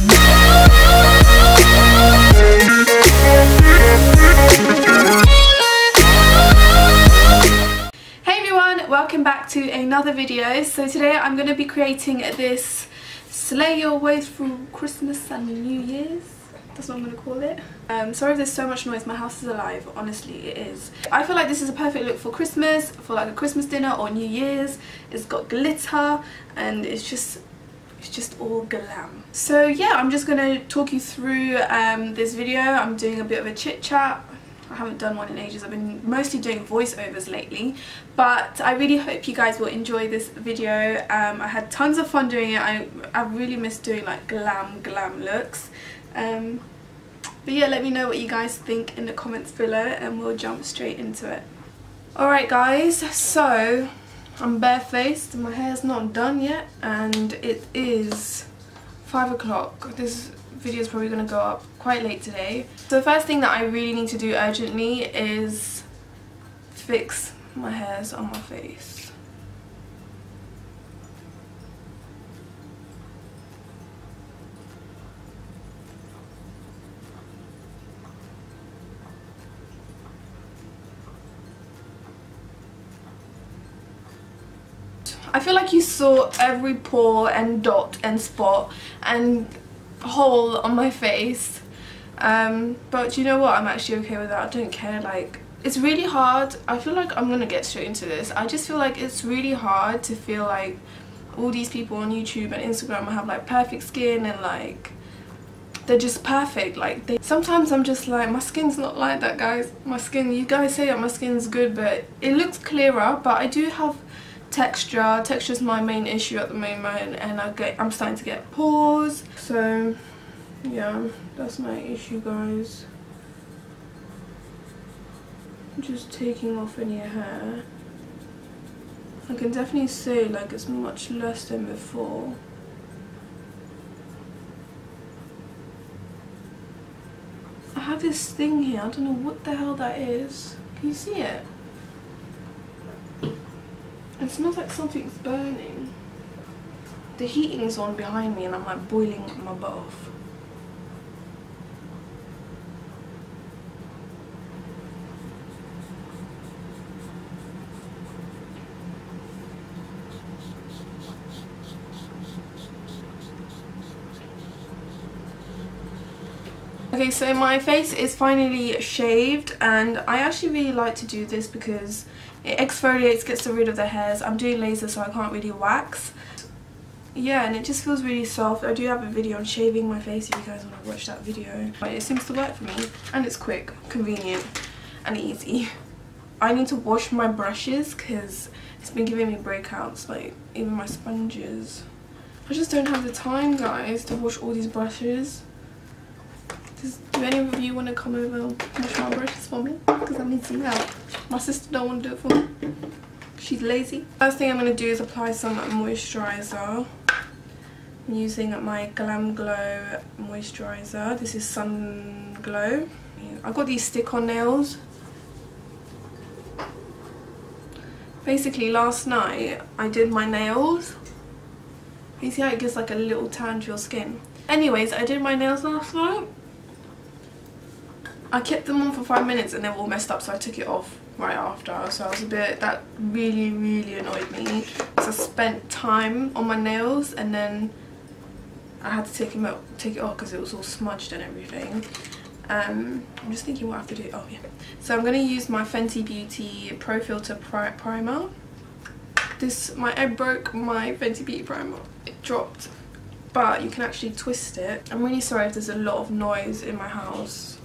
Hey everyone, welcome back to another video. So today I'm going to be creating this slay your way through Christmas and New Year's. That's what I'm going to call it. Um, sorry if there's so much noise, my house is alive, honestly it is. I feel like this is a perfect look for Christmas, for like a Christmas dinner or New Year's. It's got glitter and it's just it's just all glam. So yeah, I'm just going to talk you through um, this video. I'm doing a bit of a chit chat. I haven't done one in ages. I've been mostly doing voiceovers lately. But I really hope you guys will enjoy this video. Um, I had tons of fun doing it. I, I really miss doing like glam glam looks. Um, but yeah, let me know what you guys think in the comments below and we'll jump straight into it. Alright guys, so I'm barefaced, my hair's not done yet and it is 5 o'clock. This video is probably going to go up quite late today. So the first thing that I really need to do urgently is fix my hairs on my face. I feel like you saw every pore and dot and spot and hole on my face. Um, but you know what? I'm actually okay with that. I don't care like it's really hard. I feel like I'm gonna get straight into this. I just feel like it's really hard to feel like all these people on YouTube and Instagram have like perfect skin and like they're just perfect. Like they sometimes I'm just like my skin's not like that guys. My skin you guys say that my skin's good but it looks clearer but I do have texture. Texture is my main issue at the moment and I get I'm starting to get pores. So yeah that's my issue guys. Just taking off any hair. I can definitely say like it's much less than before. I have this thing here. I don't know what the hell that is. Can you see it it smells like something's burning. The heating's on behind me and I'm like boiling my butt off. Okay, so my face is finally shaved and I actually really like to do this because it exfoliates, gets rid of the hairs. I'm doing laser so I can't really wax. Yeah, and it just feels really soft. I do have a video on shaving my face if you guys want to watch that video. But it seems to work for me and it's quick, convenient and easy. I need to wash my brushes because it's been giving me breakouts, like even my sponges. I just don't have the time guys to wash all these brushes. Does, do any of you want to come over and my brushes for me? Because I need some help. My sister don't want to do it for me. She's lazy. First thing I'm going to do is apply some moisturiser. I'm using my Glam Glow moisturiser. This is Sun Glow. I've got these stick-on nails. Basically last night I did my nails. You see how it gives like a little tan to your skin. Anyways, I did my nails last night I kept them on for five minutes and they were all messed up so I took it off right after. So I was a bit that really really annoyed me. Because I spent time on my nails and then I had to take them out take it off because it was all smudged and everything. Um, I'm just thinking what I have to do. Oh yeah. So I'm going to use my Fenty Beauty Pro Filt'r pri Primer. This my I broke my Fenty Beauty Primer. It dropped but you can actually twist it. I'm really sorry if there's a lot of noise in my house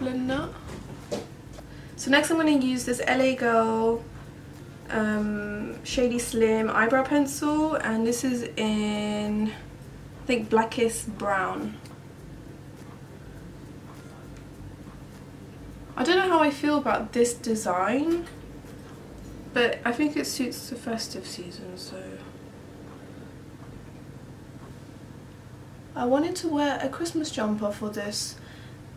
blender. So next I'm going to use this LA Girl um, Shady Slim eyebrow pencil and this is in I think blackest brown. I don't know how I feel about this design but I think it suits the festive season so I wanted to wear a Christmas jumper for this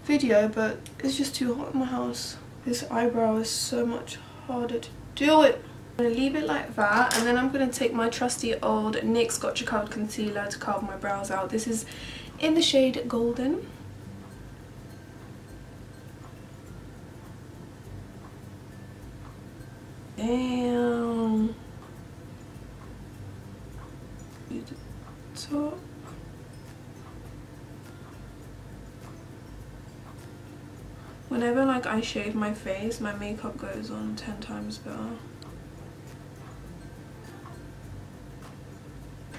video but it's just too hot in my house. This eyebrow is so much harder to do it. I'm going to leave it like that and then I'm going to take my trusty old NYX Gotcha Covered Concealer to carve my brows out. This is in the shade Golden. Damn. Top. Whenever like I shave my face, my makeup goes on 10 times better.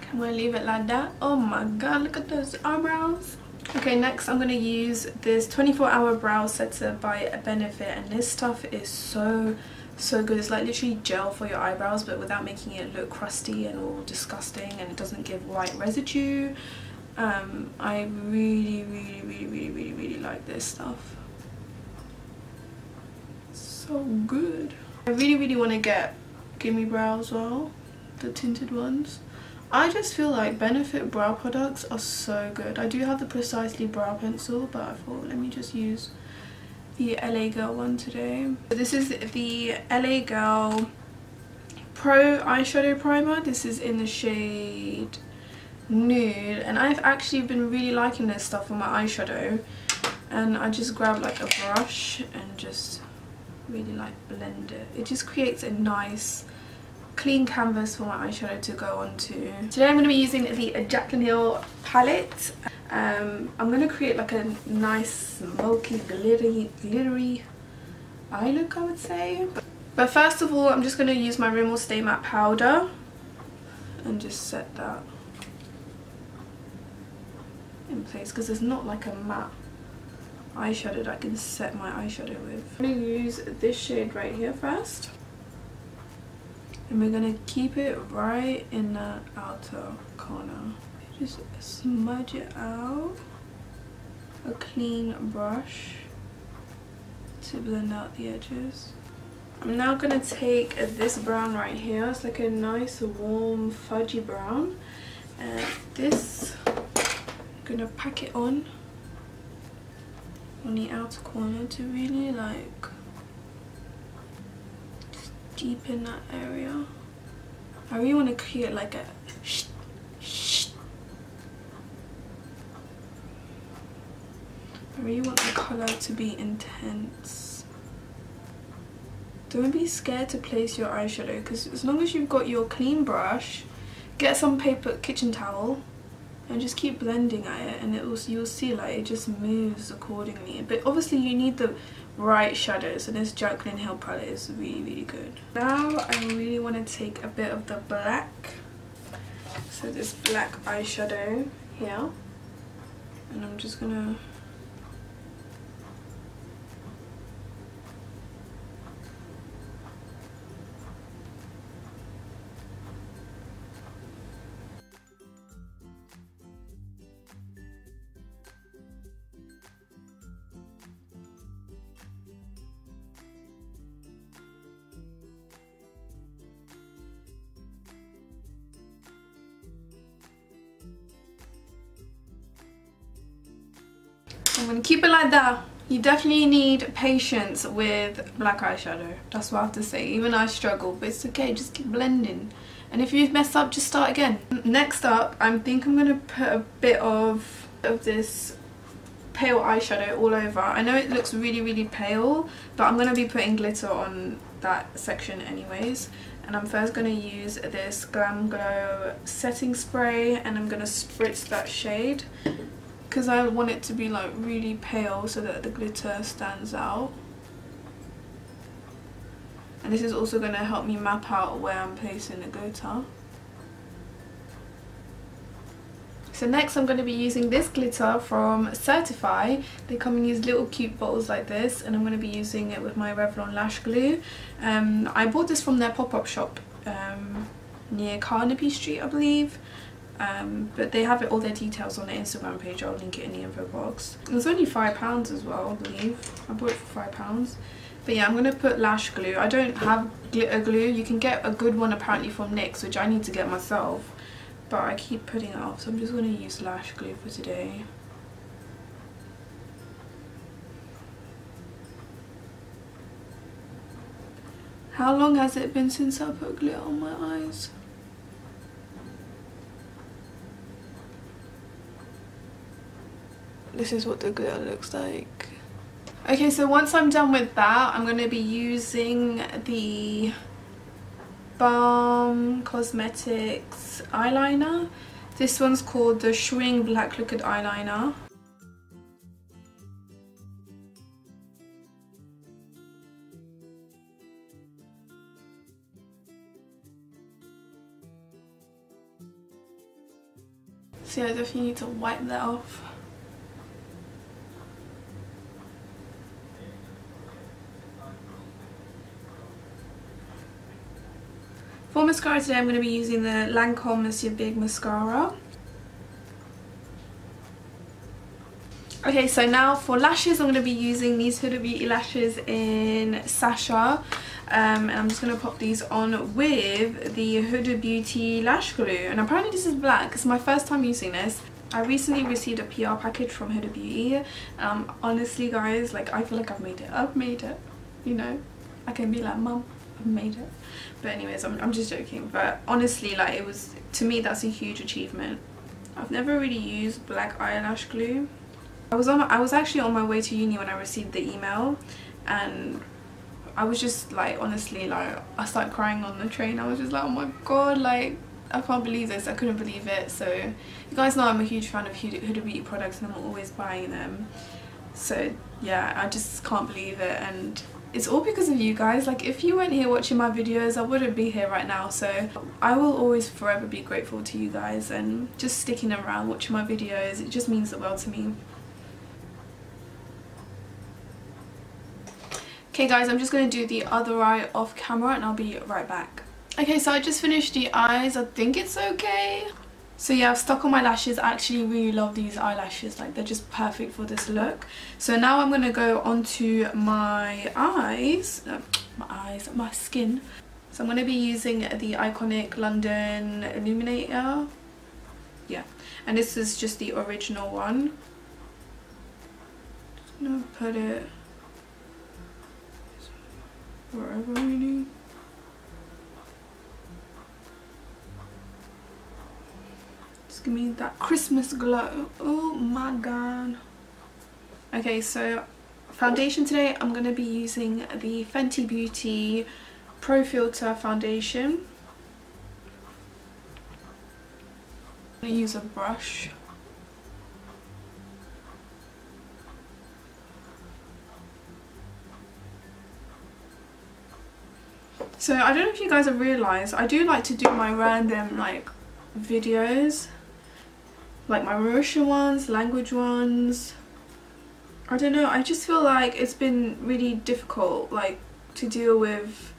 Can we leave it like that? Oh my god, look at those eyebrows. Okay, next I'm going to use this 24 hour brow setter by Benefit and this stuff is so so good it's like literally gel for your eyebrows but without making it look crusty and all disgusting and it doesn't give white residue um, I really really really really really really like this stuff so good I really really want to get Gimme Brow as well the tinted ones I just feel like Benefit brow products are so good. I do have the Precisely brow pencil, but I thought let me just use the LA Girl one today. This is the LA Girl Pro Eyeshadow Primer. This is in the shade Nude, and I've actually been really liking this stuff for my eyeshadow. And I just grab like a brush and just really like blend it. It just creates a nice clean canvas for my eyeshadow to go onto. Today I'm going to be using the Jaclyn Hill palette. Um, I'm going to create like a nice smoky glittery, glittery eye look I would say. But first of all I'm just going to use my Rimmel Stay Matte powder and just set that in place because it's not like a matte eyeshadow that I can set my eyeshadow with. I'm going to use this shade right here first. And we're gonna keep it right in the outer corner. Just smudge it out. A clean brush to blend out the edges. I'm now gonna take this brown right here. It's like a nice warm fudgy brown. And this I'm gonna pack it on on the outer corner to really like deepen that area. I really want to create like a shh, shh. I really want the colour to be intense. Don't be scared to place your eyeshadow because as long as you've got your clean brush, get some paper kitchen towel and just keep blending at it and it will you'll see like it just moves accordingly. But obviously you need the right shadows and this Jaclyn Hill palette is really really good. Now I really want to take a bit of the black. So this black eyeshadow here. And I'm just gonna I'm going to keep it like that. You definitely need patience with black eyeshadow. That's what I have to say. Even I struggle, but it's okay. Just keep blending. And if you mess up, just start again. Next up, I think I'm going to put a bit of, of this pale eyeshadow all over. I know it looks really, really pale, but I'm going to be putting glitter on that section anyways. And I'm first going to use this Glam Glow setting spray and I'm going to spritz that shade because I want it to be like really pale so that the glitter stands out and this is also going to help me map out where I'm placing the glitter so next I'm going to be using this glitter from Certifeye. They come in these little cute bottles like this and I'm going to be using it with my Revlon Lash Glue. Um, I bought this from their pop-up shop um, near Carnaby Street I believe um, but they have it, all their details on their Instagram page. I'll link it in the info box. It was only £5 as well, I believe. I bought it for £5. But yeah, I'm going to put lash glue. I don't have glitter glue. You can get a good one apparently from NYX, which I need to get myself. But I keep putting it off, so I'm just going to use lash glue for today. How long has it been since I put glitter on my eyes? This is what the glitter looks like. Okay, so once I'm done with that, I'm going to be using the Balm Cosmetics eyeliner. This one's called the Shwing Black Liquid Eyeliner. So yeah, I definitely need to wipe that off. For mascara today I'm going to be using the Lancome Monsieur Big Mascara. Okay, so now for lashes, I'm going to be using these Huda Beauty lashes in Sasha. Um, and I'm just going to pop these on with the Huda Beauty Lash Glue. And apparently this is black. It's my first time using this. I recently received a PR package from Huda Beauty. Um, honestly, guys, like I feel like I've made it. I've made it. You know, I can be like, mum, made it. But anyways, I'm, I'm just joking. But honestly, like it was, to me, that's a huge achievement. I've never really used black eyelash glue. I was on. I was actually on my way to uni when I received the email, and I was just like honestly like I started crying on the train I was just like oh my god like I can't believe this I couldn't believe it so you guys know I'm a huge fan of Huda Beauty products and I'm always buying them so yeah I just can't believe it and it's all because of you guys like if you weren't here watching my videos I wouldn't be here right now so I will always forever be grateful to you guys and just sticking around watching my videos it just means the world to me Okay guys, I'm just going to do the other eye off camera and I'll be right back. Okay, so I just finished the eyes. I think it's okay. So yeah, I've stuck on my lashes. I actually really love these eyelashes. Like, they're just perfect for this look. So now I'm going to go onto my eyes. My eyes, my skin. So I'm going to be using the Iconic London Illuminator. Yeah. And this is just the original one. Just going to put it wherever we need. Just give me that Christmas glow. Oh my god. Okay, so foundation today, I'm going to be using the Fenty Beauty Pro Filt'r Foundation. I'm going to use a brush. So I don't know if you guys have realised, I do like to do my random like videos. Like my Mauritian ones, language ones. I don't know, I just feel like it's been really difficult like to deal with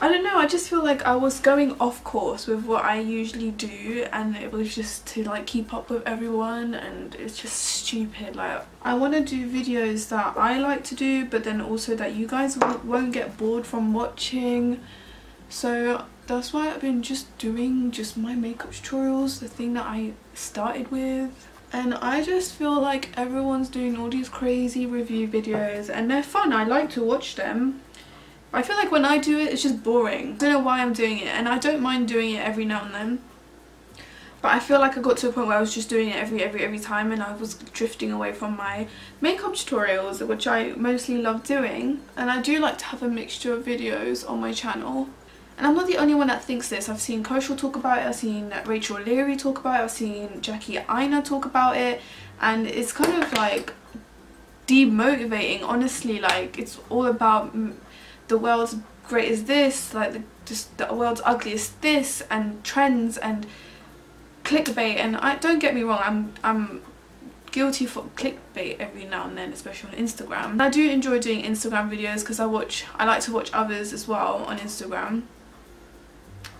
I don't know, I just feel like I was going off course with what I usually do and it was just to like keep up with everyone and it's just stupid. Like I want to do videos that I like to do but then also that you guys won't get bored from watching. So that's why I've been just doing just my makeup tutorials, the thing that I started with. And I just feel like everyone's doing all these crazy review videos and they're fun, I like to watch them I feel like when I do it, it's just boring. I don't know why I'm doing it, and I don't mind doing it every now and then. But I feel like I got to a point where I was just doing it every, every, every time, and I was drifting away from my makeup tutorials, which I mostly love doing. And I do like to have a mixture of videos on my channel. And I'm not the only one that thinks this. I've seen Kaushal talk about it, I've seen Rachel Leary talk about it, I've seen Jackie Aina talk about it. And it's kind of like demotivating, honestly. Like, it's all about mm, the world's greatest this, like the, just the world's ugliest this, and trends and clickbait. And I don't get me wrong, I'm I'm guilty for clickbait every now and then, especially on Instagram. I do enjoy doing Instagram videos because I watch, I like to watch others as well on Instagram.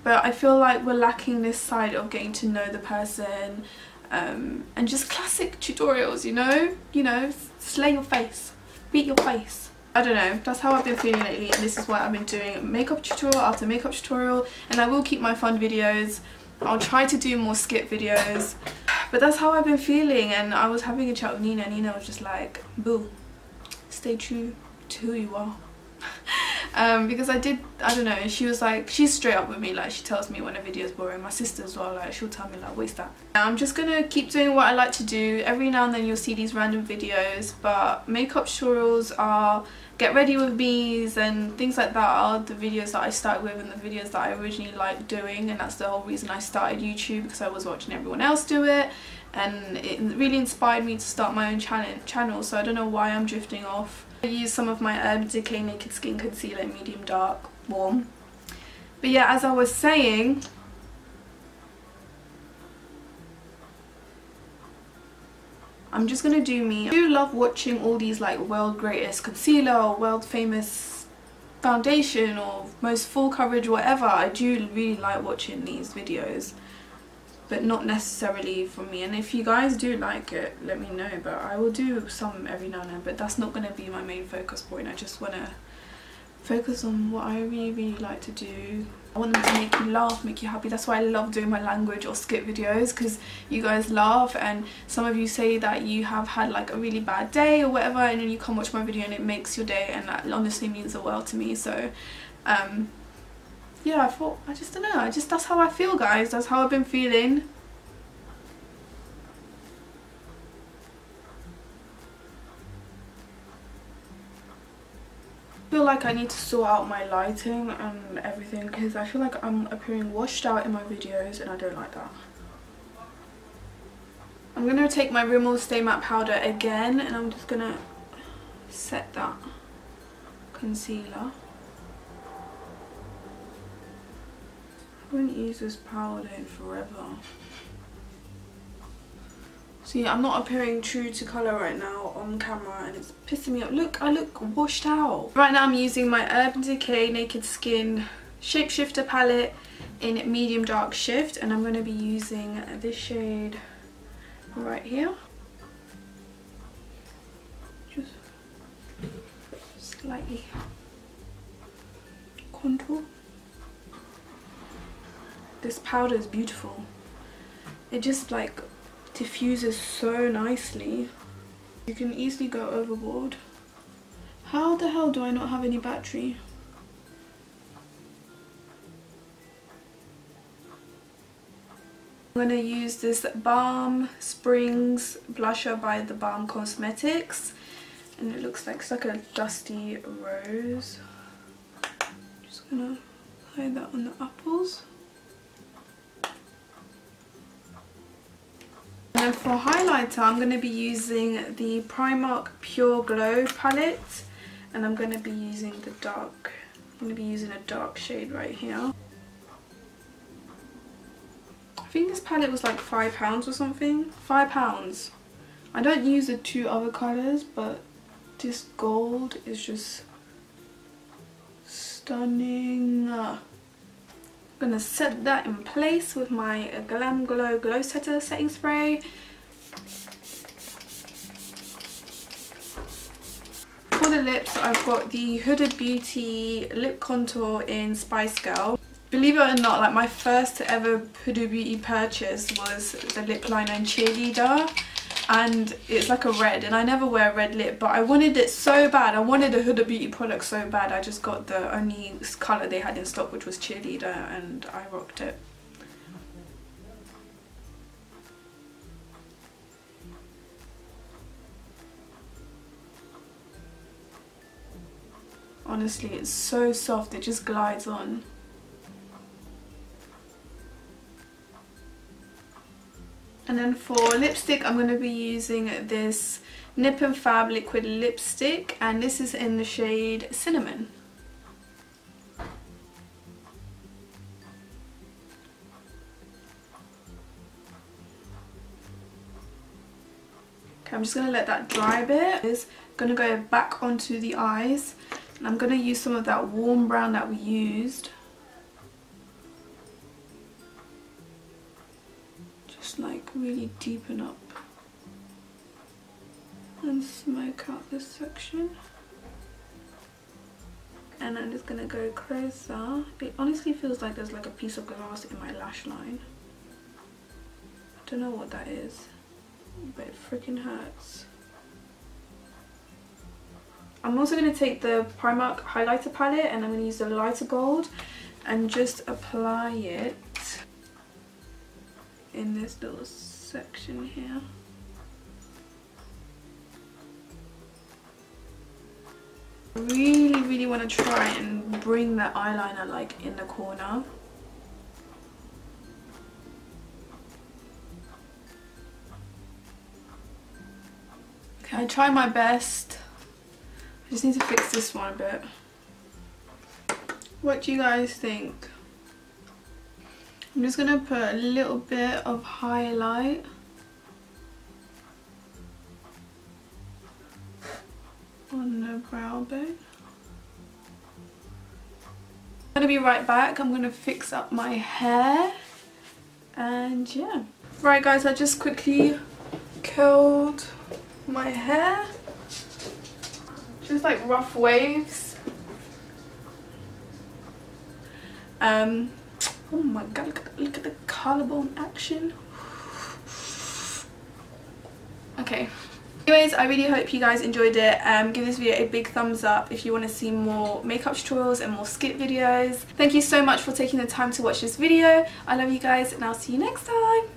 But I feel like we're lacking this side of getting to know the person um, and just classic tutorials, you know? You know, slay your face, beat your face. I don't know, that's how I've been feeling lately and this is why I've been doing makeup tutorial after makeup tutorial and I will keep my fun videos. I'll try to do more skip videos but that's how I've been feeling and I was having a chat with Nina and Nina was just like, boo, stay true to who you are. Um, because I did, I don't know, she was like, she's straight up with me, like she tells me when a video is boring. My sister as well, like she'll tell me like, what's that. I'm just gonna keep doing what I like to do. Every now and then you'll see these random videos, but makeup tutorials are get ready with me's and things like that are the videos that I started with and the videos that I originally liked doing and that's the whole reason I started YouTube because I was watching everyone else do it and it really inspired me to start my own channel so I don't know why I'm drifting off I use some of my Urban Decay Naked Skin Concealer medium dark warm. But yeah, as I was saying, I'm just gonna do me. I do love watching all these like world greatest concealer or world famous foundation or most full coverage whatever. I do really like watching these videos but not necessarily for me. And if you guys do like it let me know but I will do some every now and then but that's not going to be my main focus point. I just want to focus on what I really really like to do. I want them to make you laugh make you happy. That's why I love doing my language or skit videos because you guys laugh and some of you say that you have had like a really bad day or whatever and then you come watch my video and it makes your day and that honestly means the world to me. So um yeah, I thought, I just don't know, I just, that's how I feel guys, that's how I've been feeling. I feel like I need to sort out my lighting and everything because I feel like I'm appearing washed out in my videos and I don't like that. I'm going to take my Rimmel Stay Matte Powder again and I'm just going to set that concealer. I haven't used this powder in forever. See, I'm not appearing true to colour right now on camera and it's pissing me off. Look, I look washed out. Right now I'm using my Urban Decay Naked Skin Shapeshifter palette in medium dark shift and I'm going to be using this shade right here. Just slightly contour this powder is beautiful. It just like diffuses so nicely. You can easily go overboard. How the hell do I not have any battery? I'm going to use this Balm Springs blusher by the Balm Cosmetics. And it looks like it's like a dusty rose. Just going to hide that on the apples. And for highlighter, I'm going to be using the Primark Pure Glow palette. And I'm going to be using the dark, I'm going to be using a dark shade right here. I think this palette was like £5 or something. £5. I don't use the two other colours, but this gold is just stunning. I'm to set that in place with my uh, Glam Glow Glow Setter setting spray. For the lips, I've got the Huda Beauty Lip Contour in Spice Girl. Believe it or not, like my first ever Huda Beauty purchase was the lip liner in Cheerleader and it's like a red and I never wear a red lip but I wanted it so bad. I wanted a Huda Beauty product so bad I just got the only colour they had in stock which was cheerleader and I rocked it. Honestly it's so soft it just glides on And then for lipstick, I'm going to be using this Nip and Fab liquid lipstick and this is in the shade Cinnamon. Okay, I'm just going to let that dry a bit. Is going to go back onto the eyes and I'm going to use some of that warm brown that we used like really deepen up and smoke out this section. And I'm just gonna go closer. It honestly feels like there's like a piece of glass in my lash line. I don't know what that is but it freaking hurts. I'm also going to take the Primark highlighter palette and I'm going to use the lighter gold and just apply it in this little section here. really really want to try and bring the eyeliner like in the corner. Okay I try my best. I just need to fix this one a bit. What do you guys think I'm just gonna put a little bit of highlight on the brow bone. I'm gonna be right back. I'm gonna fix up my hair and yeah. Right guys, I just quickly curled my hair. Just like rough waves. Um, oh my god, look at, look at the collarbone action. Okay, Anyways, I really hope you guys enjoyed it. Um, give this video a big thumbs up if you want to see more makeup tutorials and more skit videos. Thank you so much for taking the time to watch this video. I love you guys and I'll see you next time.